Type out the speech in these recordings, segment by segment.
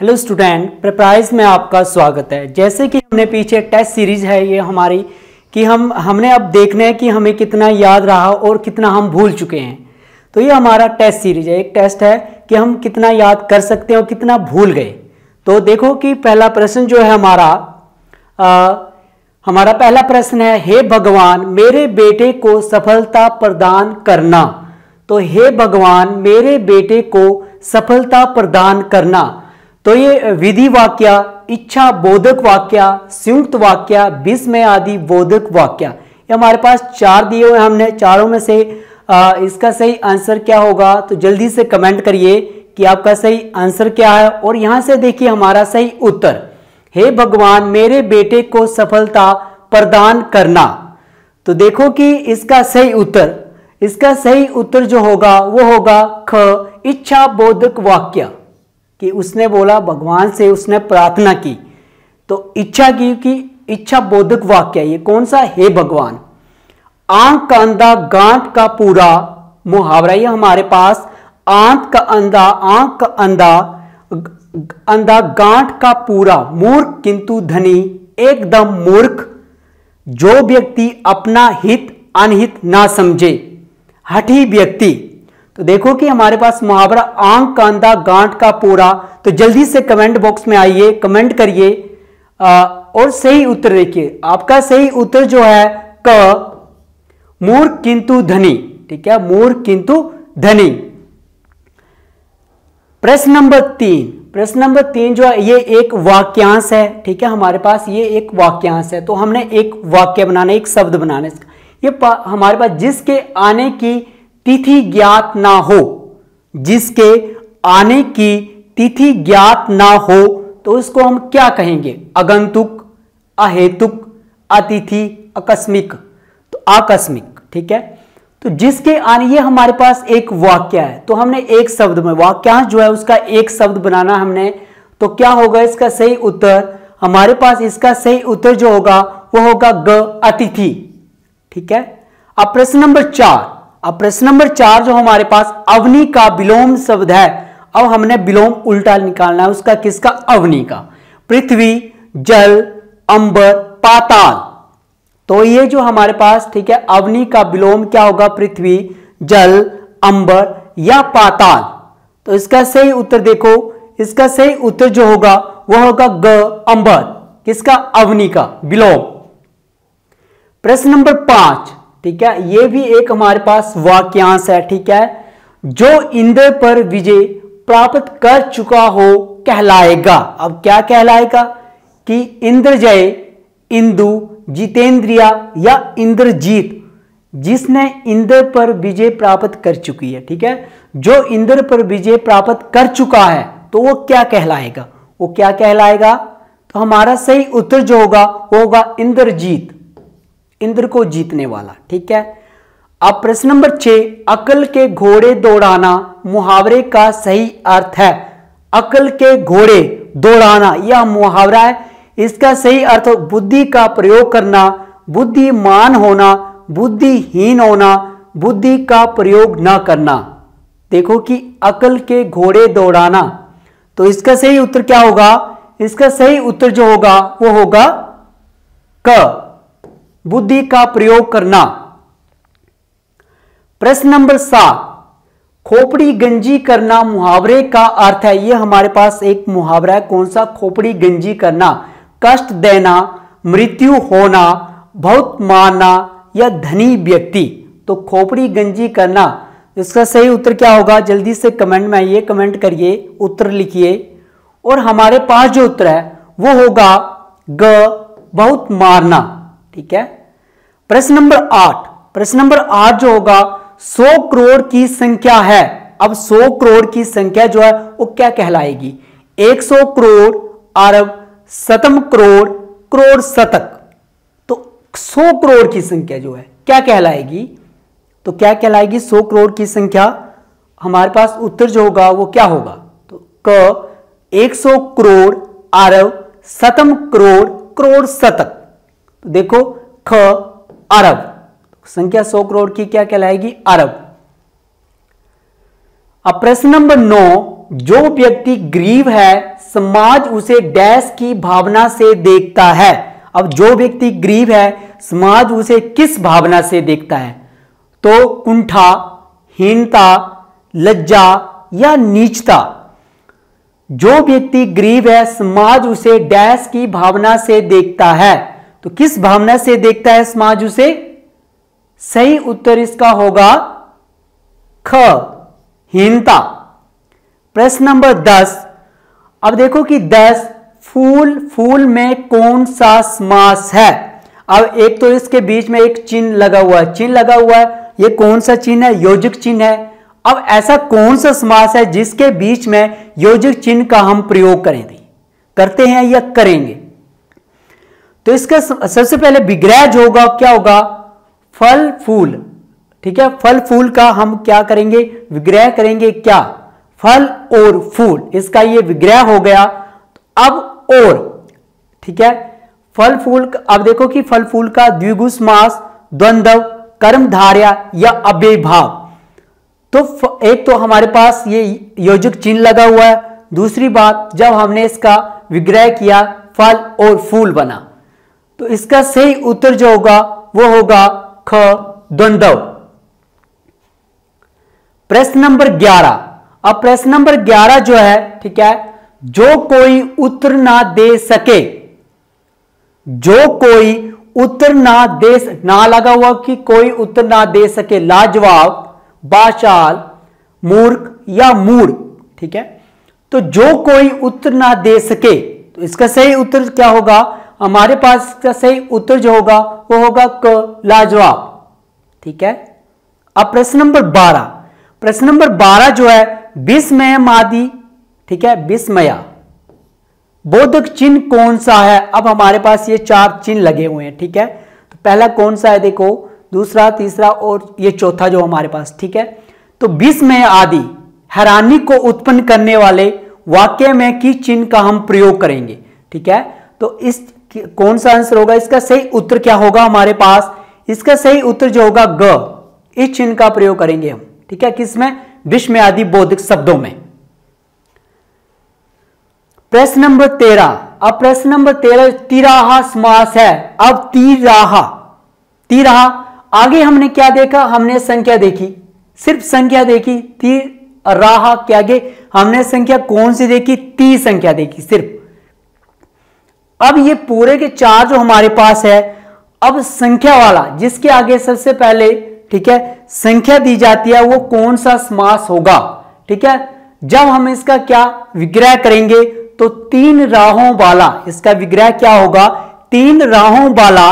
Hello student प्रिप्राइज में आपका स्वागत है। जैसे कि हमने पीछे टेस्ट सीरीज़ है ये हमारी कि हम हमने अब देखना है कि हमें कितना याद रहा और कितना हम भूल चुके हैं। तो ये हमारा टेस्ट सीरीज़ है। एक टेस्ट है कि हम कितना याद कर सकते हैं और कितना भूल गए। तो देखो कि पहला प्रश्न जो है हमारा आ, हमारा पहला प्रश्न है हे भगवान मेरे बेटे को सफलता प्रदान करना। तो हे भगवान मेरे बेटे को सफलता प्रदान करना। तो ये विधि वाक्य इच्छा बोधक वाक्य संयुक्त वाक्य विस्मय आदि बोधक वाक्य। ये हमारे पास चार दिए हुए हमने चारों में से आ, इसका सही आंसर क्या होगा? तो जल्दी से कमेंट करिए कि आपका सही आंसर क्या है और यहाँ से देखिए हमारा सही उत्तर। हे भगवान मेरे बेटे को सफलता प्रदान करना। तो देखो कि इसका सही उत्तर इसका सही उत्तर जो होगा वो होगा ख इच्छा बोधक वाक्य। कि उसने बोला, भगवान से उसने प्रार्थना की। तो इच्छा की कि इच्छा बोधक वाक्य ये कौन सा? हे भगवान, आँख का अंधा, गांठ का पूरा मुहावरा, ये हमारे पास। आँख का अंधा, आँख का अंधा अंधा, गांठ का पूरा, मूर्ख किंतु धनी, एकदम मूर्ख। जो व्यक्ति अपना हित, अनहित ना समझे, हठी व्यक्ति तो देखो कि हमारे पास मुहावरा आँख का अंधा गांठ का पूरा। तो जल्दी से कमेंट बॉक्स में आइए, कमेंट करिए और सही उत्तर देखिए। आपका सही उत्तर जो है, क मूर्ख किंतु धनी। ठीक है? मूर्ख किंतु धनी। प्रश्न नंबर तीन। प्रश्न नंबर तीन जो है, ये एक वाक्यांश है। ठीक है? हमारे पास ये एक वाक्यांश है। तो हमने एक वाक्य बनाना, एक शब्द बनाना इसका। ये हमारे पास जिसके आने की तिथि ज्ञात ना हो, जिसके आने की तिथि ज्ञात ना हो तो उसको हम क्या कहेंगे? अगंतुक, अहेतुक, अतिथि, आकस्मिक। तो आकस्मिक, ठीक है? तो जिसके आने, ये हमारे पास एक वाक्य है। तो हमने एक शब्द में, वाक्यांश जो है, उसका एक शब्द बनाना हमने। तो क्या होगा इसका सही उत्तर? हमारे पास इसका सही उत्तर जो होगा, वो होगा ग, अतिथि। ठीक है? अब प्रश्न नंबर चार। अब प्रश्न नंबर चार जो हमारे पास अवनी का विलोम शब्द है, अब हमने विलोम उल्टा निकालना है, उसका किसका? अवनी का। पृथ्वी, जल, अंबर, पाताल। तो ये जो हमारे पास, ठीक है, अवनी का विलोम क्या होगा? पृथ्वी, जल, अंबर या पाताल। तो इसका सही उत्तर देखो। इसका सही उत्तर जो होगा वह होगा ग, अंबर। किसका? अवनी का, विलोम। प्रश्न नंबर पाँच। ठीक है? ये भी एक हमारे पास वाक्यांश है, ठीक है? जो इंद्र पर विजय प्राप्त कर चुका हो, कहलाएगा। अब क्या कहलाएगा? कि इंद्र जय इंदु, जितेंद्रिया या इंद्रजीत, जिसने इंद्र पर विजय प्राप्त कर चुकी है, ठीक है? जो इंद्र पर विजय प्राप्त कर चुका है तो वो क्या कहलाएगा? वो क्या कहलाएगा? तो हमारा सही उत्तर जो होगा वो होगा इंद्रजीत। इंद्र को जीतने वाला, ठीक है? अब प्रश्न नंबर छह, अकल के घोड़े दौड़ाना मुहावरे का सही अर्थ है। अकल के घोड़े दौड़ाना, यह मुहावरा है। इसका सही अर्थ बुद्धि का प्रयोग करना, बुद्धिमान होना, बुद्धिहीन होना, बुद्धि का प्रयोग न करना। देखो कि अकल के घोड़े दौड़ाना तो इसका सही उत्तर क्या होगा? इसका सही उत्तर जो होगा, वो होगा क। बुद्धि का प्रयोग करना। प्रश्न नंबर सात, खोपड़ी गंजी करना मुहावरे का अर्थ है यह हमारे पास एक मुहावरा है, कौन सा? खोपड़ी गंजी करना, कष्ट देना, मृत्यु होना, बहुत मारना या धनी व्यक्ति। तो खोपड़ी गंजी करना, इसका सही उत्तर क्या होगा? जल्दी से कमेंट में आइए, कमेंट करिए, उत्तर लिखिए। और हमारे पास जो उत्तर है, वो होगा, ग, बहुत मारना ठीक है? प्रश्न नंबर आठ। प्रश्न नंबर आठ जो होगा, सौ करोड़ की संख्या है। अब सौ करोड़ की संख्या जो है, वो क्या कहलाएगी? एक सौ करोड़ अरब शतम करोड़ करोड़ शतक। तो सौ करोड़ की संख्या जो है, क्या कहलाएगी? तो क्या कहलाएगी सौ करोड़ की संख्या? हमारे पास उत्तर जो होगा, वो क्या होगा? तो क, एक सौ करोड़ अरब शतम करोड़ करोड़ शतक। तो देखो, ख, अरब। संख्या सौ करोड़ की क्या कहलाएगी? अरब। अब प्रश्न नंबर नौ, जो व्यक्ति गरीब है, समाज उसे डैश की भावना से देखता है। अब जो व्यक्ति गरीब है, समाज उसे किस भावना से देखता है? तो कुंठा, हीनता, लज्जा या नीचता। जो व्यक्ति गरीब है, समाज उसे डैश की भावना से देखता है। तो किस भावना से देखता है समाज उसे? सही उत्तर इसका होगा ख, हीनता। प्रश्न नंबर दस। अब देखो कि दस फूल फूल में कौन सा समास है? अब एक तो इसके बीच में एक चिन्ह लगा हुआ है। चिन्ह लगा हुआ है, ये कौन सा चिन्ह है? योजक चिन्ह है। अब ऐसा कौन सा समास है जिसके बीच में योजक चिन्ह का हम प्रयोग करेंगे? करते हैं या करेंगे? तो इसका सबसे पहले विग्रह जो होगा, क्या होगा? फल, फूल। ठीक है? फल, फूल का हम क्या करेंगे? विग्रह करेंगे क्या? फल, और फूल। इसका ये विग्रह हो गया। अब और। ठीक है? फल, फूल अब देखो कि फल, फूल का द्विगुस मास, द्वंद्व कर्म धार्या या अव्यय भाव तो एक तो हमारे पास ये योजक चिन्ह लगा हुआ है। दूसरी बात, जब हमने इसका विग्रह किया, फल और फूल बना। तो इसका सही उत्तर जो होगा, वो होगा ख द्वंद्व। प्रश्न नंबर 11 अब प्रश्न नंबर 11 जो है, ठीक है, जो कोई उत्तर ना दे सके, जो कोई उत्तर ना दे ना लगा हुआ कि कोई उत्तर ना दे सके, लाजवाब, बाचाल, मूर्ख या मूड ठीक है तो जो कोई उत्तर ना दे सके तो इसका सही उत्तर क्या होगा? हमारे पास का सही उत्तर जो होगा, वो होगा क, लाजवाब। ठीक है? अब प्रश्न नंबर बारह। प्रश्न नंबर बारह जो है विस्मय मादी ठीक है? विस्मया। बोधक चिन्ह कौन सा है? अब हमारे पास ये चार चिन्ह लगे हुए हैं, ठीक है? तो पहला कौन सा है, देखो? दूसरा, तीसरा और ये चौथा जो हमारे पास, ठीक है? तो विस्मय आदि, हैरानी को उत्पन्न करने वाले वाक्य में किस चिन्ह का हम प्रयोग करेंगे, ठीक है? तो इस कौन सा आंसर होगा? इसका सही उत्तर क्या होगा हमारे पास? इसका सही उत्तर जो होगा ग। इस चिन्ह का प्रयोग करेंगे हम, ठीक है? किसमें? विश्व आदि बौद्धिक शब्दों में। प्रश्न नंबर तेरह। अब प्रश्न नंबर तेरह तिराहा समास है। अब तिराहा तिराहा। आगे हमने क्या देखा? हमने संख्या देखी। सिर्फ़ संख्या देखी तीर राहा के आगे हमने संख्या कौन सी देखी? ती संख्या देखी, सिर्फ़। अब ये पूरे के चार जो हमारे पास है, अब संख्या वाला, जिसके आगे सबसे पहले, ठीक है, संख्या दी जाती है, वो कौन सा समास होगा? ठीक है, जब हम इसका क्या विग्रह करेंगे तो तीन राहों वाला, इसका विग्रह क्या होगा? तीन राहों वाला,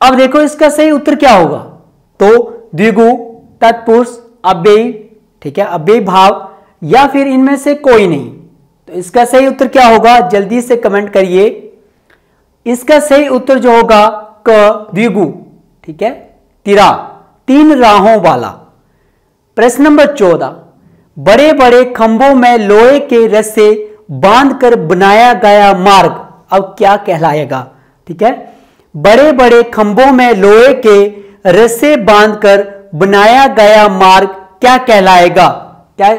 अब देखो इसका सही उत्तर क्या होगा? तो द्विगु, तत्पुरुष, अव्यय, ठीक है, अव्यय भाव, या फिर इनमें से कोई नहीं। तो इसका सही उत्तर क्या होगा? जल्दी से कमेंट करिए। इसका सही उत्तर जो होगा क, द्विगु, ठीक है? तिरा, तीन राहों वाला। प्रश्न नंबर चौदह बड़े बड़े खंभों में लोहे के रस्से बांधकर बनाया गया मार्ग अब क्या कहलाएगा, ठीक है? बड़े बड़े खंभों में लोहे के रस्से बांधकर बनाया गया मार्ग क्या कहलाएगा? क्या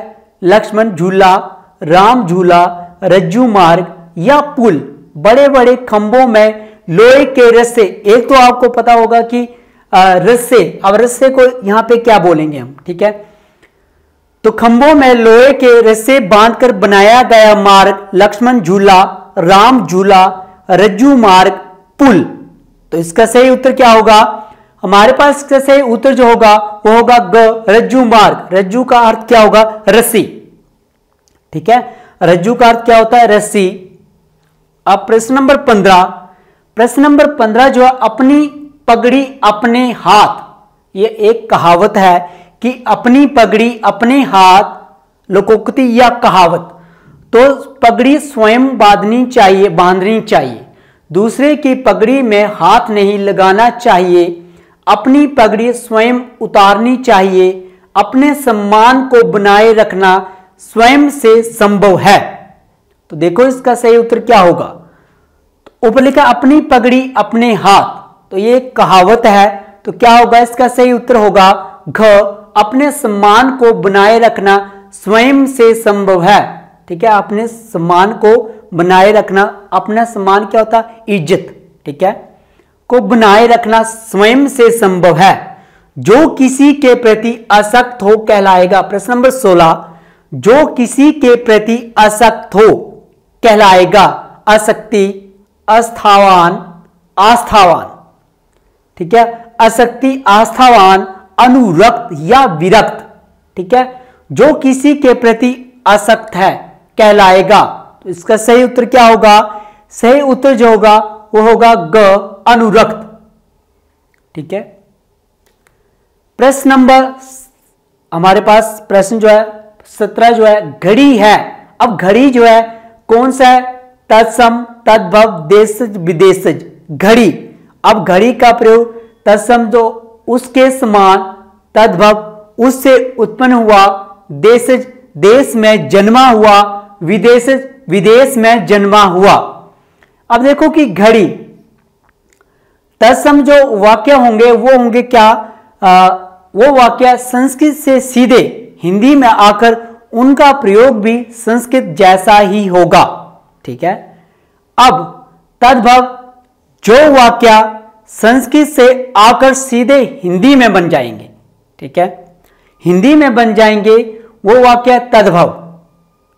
लक्ष्मण झूला, राम झूला, रज्जू मार्ग या पुल। बड़े बड़े खंभों में लोहे के रस्से। एक तो आपको पता होगा कि रस्से, अब रस्से को यहाँ पे क्या बोलेंगे हम, ठीक है? तो खंभों में लोहे के रस्से बांधकर बनाया गया मार्ग लक्ष्मण झूला, राम झूला, रज्जू मार्ग, पुल। तो इसका सही उत्तर क्या होगा? हमारे पास इसका सही उत्तर जो होगा, वो होगा ग, रज्जू मार्ग। रज्जू का अर्थ क्या होगा? रस्सी। ठीक है? रज्जू का अर्थ क्या होता है? रस्सी। अब प्रश्न नंबर पंद्रह। प्रश्न नंबर पंद्रह जो है, अपनी पगड़ी, अपने हाथ। ये एक कहावत है कि अपनी पगड़ी, अपने हाथ, लोकोक्ति या कहावत। तो पगड़ी स्वयं बांधनी चाहिए बांधनी चाहिए। दूसरे की पगड़ी में हाथ नहीं लगाना चाहिए। अपनी पगड़ी स्वयं उतारनी चाहिए। अपने सम्मान को बनाए रखना स्वयं से संभव है। तो देखो इसका सही उत्तर क्या होगा? तो लिखा, अपनी पगड़ी, अपने हाथ। तो ये कहावत है। तो क्या होगा? इसका सही उत्तर होगा, घ, अपने सम्मान को बनाए रखना स्वयं से संभव है। ठीक है? अपने सम्मान को बनाए रखना। अपना सम्मान क्या होता? है इज़्ज़त। ठीक है? को बनाए रखना स्वयं से संभव है। जो किसी के प्रति असक्त हो, कहलाएगा। प्रश्न नंबर 16 जो किसी के प्रति असक्त हो कहलाएगा। असक्ति अस्थावान आस्थावान। ठीक है? असक्ति आस्थावान, अनुरक्त या विरक्त। ठीक है? जो किसी के प्रति असक्त है, कहलाएगा। तो इसका सही उत्तर क्या होगा? सही उत्तर जो होगा, वो होगा ग, अनुरक्त। ठीक है? प्रश्न नंबर हमारे पास प्रश्न जो है, सत्रह जो है, घड़ी है। अब घड़ी जो है कौन सा है? तत्सम तद्भव देश विदेश घड़ी। अब घड़ी का प्रयोग तत्सम जो उसके समान तद्भव उससे उत्पन्न हुआ देश देश में जन्मा हुआ विदेश विदेश में जन्मा हुआ। अब देखो कि घड़ी तत्सम जो वाक्य होंगे वो होंगे क्या? आ, वो वाक्य संस्कृत से सीधे हिंदी में आकर उनका प्रयोग भी संस्कृत जैसा ही होगा। ठीक है? अब तद्भव जो वाक्य संस्कृत से आकर सीधे हिंदी में बन जाएँगे। ठीक है? हिंदी में बन जाएँगे वो वाक्य तद्भव।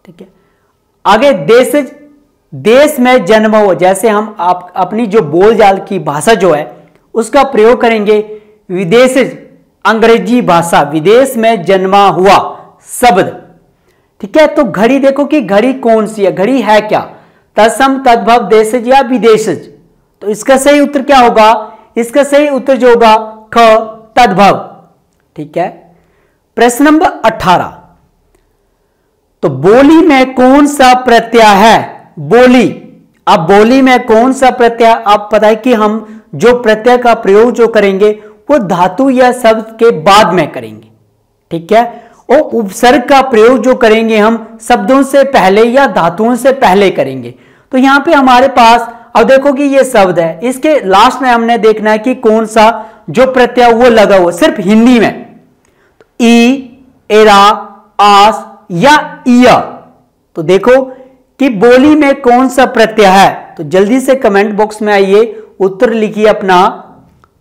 ठीक है? आगे देश देश में जन्म हो, जैसे हम आप, अपनी जो बोलचाल की भाषा जो है, उसका प्रयोग करेंगे विदेश, अंग्रेज़ी भाषा। विदेश में जन्मा हुआ शब्द। ठीक है? तो घड़ी देखो कि घड़ी कौन सी है? घड़ी है क्या? तत्सम तद्भव देशज या विदेश तो इसका सही उत्तर क्या होगा? इसका सही उत्तर जो होगा, ख तद्भव। ठीक है? प्रश्न नंबर 18 तो बोली में कौन सा प्रत्यय है? बोली। अब बोली में कौन सा प्रत्यय? आप पता है कि हम जो प्रत्यय का प्रयोग जो करेंगे, वो धातु या शब्द के बाद में करेंगे। ठीक है? और उपसर्ग का प्रयोग जो करेंगे हम, शब्दों से पहले या धातुओं से पहले करेंगे। तो यहाँ पे हमारे पास, अब देखो कि ये शब्द है, इसके लास्ट में हमने देखना है कि कौन सा जो प्रत्यय वो लगा हुआ, सिर्फ़ हिंदी में। ई, एरा, आस या इया तो देखो कि बोली में कौन सा प्रत्यय है तो जल्दी से कमेंट बॉक्स में आइए, उत्तर लिखिए अपना।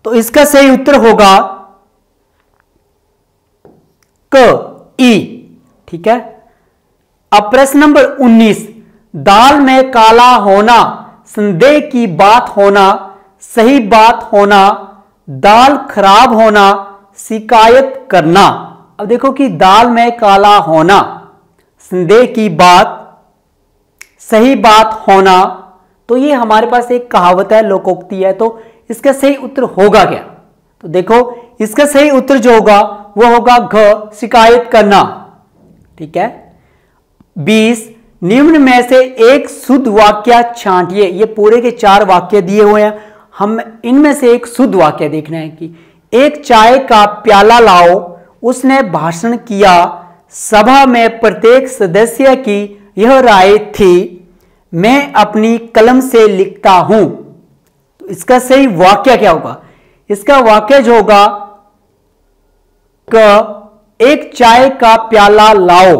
तो इसका सही उत्तर होगा, क। ई ठीक है? अब प्रश्न नंबर 19 दाल में काला होना, संदेह की बात होना, सही बात होना, दाल खराब होना, शिकायत करना। अब देखो कि दाल में काला होना, संदेह की बात, सही बात होना तो ये हमारे पास एक कहावत है, लोकोक्ति है तो इसका सही उत्तर होगा क्या? तो देखो इसका सही उत्तर जो होगा, वो होगा घ, शिकायत करना। ठीक है? बीस, निम्न में से एक शुद्ध वाक्य छांटिए। ये पूरे के चार वाक्य दिए हुए हैं। हम इनमें से एक शुद्ध वाक्य देखना है कि एक चाय का प्याला लाओ, उसने भाषण किया, सभा में प्रत्येक सदस्य की यह राय थी, मैं अपनी कलम से लिखता हूँ। तो इसका सही वाक्य क्या होगा? इसका वाक्य जो होगा क, एक चाय का प्याला लाओ।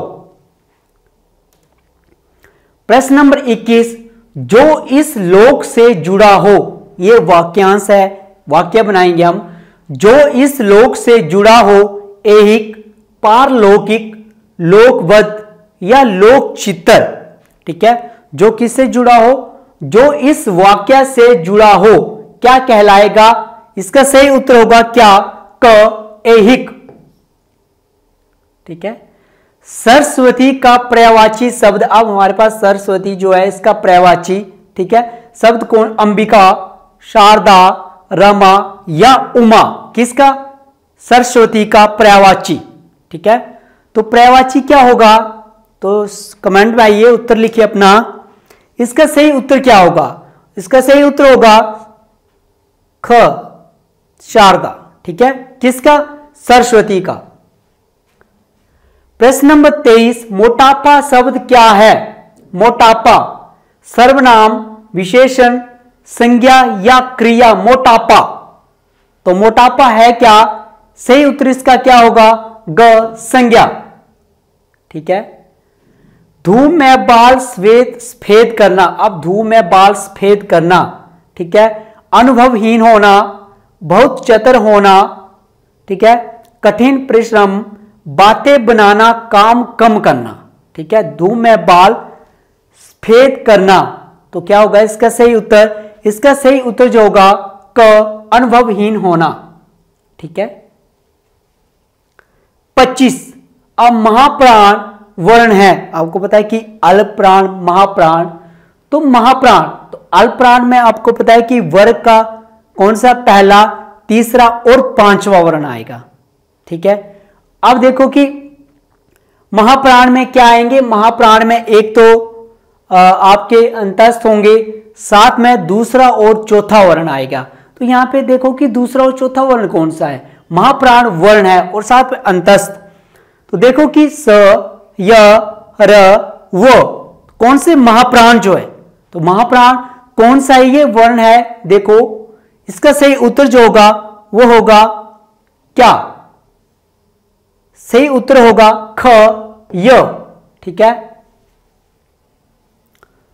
प्रश्न नंबर 21 जो इस लोक से जुड़ा हो यह वाक्यांश है, वाक्य बनाएँगे हम। जो इस लोक से जुड़ा हो एहिक पारलौकिक, लोकवत या लोक चित्र ठीक है? जो किससे जुड़ा हो, जो इस वाक्य से जुड़ा हो, क्या कहलाएगा? इसका सही उत्तर होगा क्या? क एहिक ठीक है? सरस्वती का पर्यावाची शब्द, अब हमारे पास सरस्वती जो है, इसका पर्यावाची, ठीक है? शब्द कौन? अंबिका, शारदा, रमा या उमा। किसका? सरस्वती का पर्यावाची, ठीक है? तो पर्यावाची क्या होगा? तो कमेंट में आइए, उत्तर लिखिए अपना। इसका सही उत्तर क्या होगा? इसका सही उत्तर होगा ख, शारदा, ठीक है? किसका? सरस्वती का। प्रश्न नंबर तेईस, मोटापा शब्द क्या है? मोटापा, सर्वनाम, विशेषण, संज्ञा या क्रिया, मोटापा। तो मोटापा है क्या? सही उत्तर इसका क्या होगा? ग, संज्ञा। ठीक है? धूम में बाल सफ़ेद सफ़ेद करना। अब धूम में बाल सफ़ेद करना। ठीक है? अनुभवहीन होना, बहुत चतर होना। ठीक है? कठिन परिश्रम बातें बनाना, काम कम करना। ठीक है? धूम में बाल सफ़ेद करना। तो क्या होगा? इसका सही उत्तर, इसका सही उत्तर जो होगा, क, अनुभवहीन होना। ठीक है? 25 अब महाप्राण वर्ण है। आपको पता है कि अल्प प्राण महाप्राण। तो महाप्राण तो अल्प प्राण में आपको पता है कि वर्ग का कौन सा पहला, तीसरा और पांचवा वर्ण आएगा। ठीक है? अब देखो कि महाप्राण में क्या आएँगे? महाप्राण में एक तो आपके अंतस्थ होंगे, साथ में दूसरा और चौथा वर्ण आएगा। तो यहाँ पे देखो कि दूसरा और चौथा वर्ण कौन सा है? महाप्राण वर्ण है और साथ में अंतस्थ। तो देखो कि स, य, र, वो, कौन से महाप्राण जो है? तो महाप्राण कौन सा ये वर्ण है? देखो, इसका सही उत्तर जो होगा, वो होगा क्या? सही उत्तर होगा ख, य, ठीक है?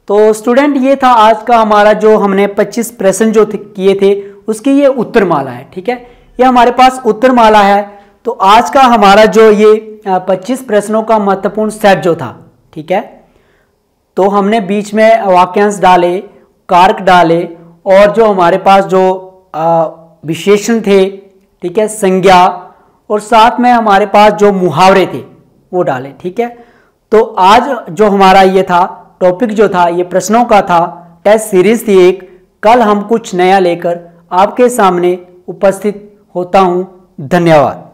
तो स्टूडेंट ये था आज का हमारा जो हमने 25 प्रश्न जो किए थे, उसकी ये उत्तर माला है, ठीक है? ये हमारे पास उत्तर माला है तो आज का हमारा जो ये 25 प्रश्नों का महत्वपूर्ण सेट जो था, ठीक है? तो हमने बीच में वाक्यांश डाले, कारक डाले, और जो हमारे पास जो विशेषण थे, ठीक है? संज्ञा और साथ में हमारे पास जो मुहावरे थे, वो डालें, ठीक है? तो आज जो हमारा ये था टॉपिक जो था, ये प्रश्नों का था टेस्ट सीरीज़ थी एक। कल हम कुछ नया लेकर आपके सामने उपस्थित होता हूँ। धन्यवाद।